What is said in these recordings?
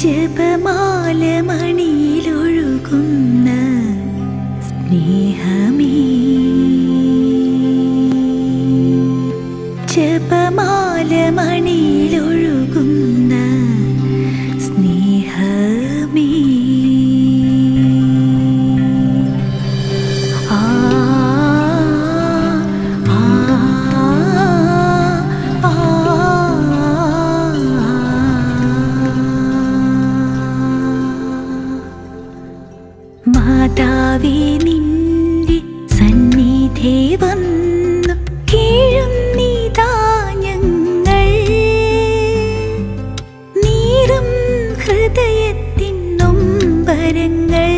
ജപമാല മണിയിലൊഴുകുന്ന സ്നേഹമേ. ജപമാല മണിയിലൊഴുകുന്ന കർത്താവേ നിന്റെ സന്നിധി വന്നു. കീഴും നീതാ ഞങ്ങൾ. നീറും ഹൃദയത്തിൻ നൊമ്പരങ്ങൾ.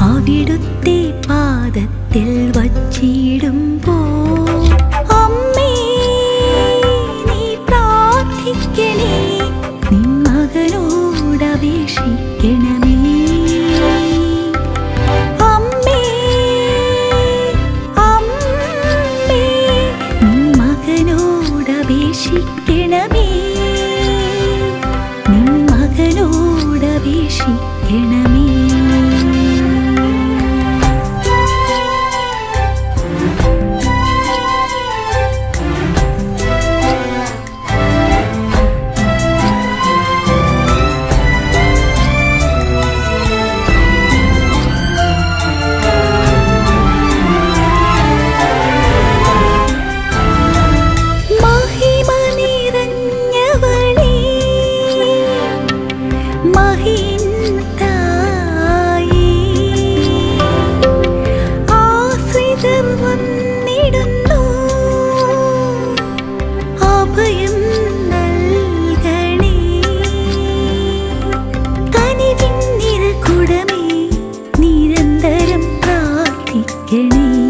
അവിടുത്തെ പാദത്തിൽ വച്ചിടും. you गिणी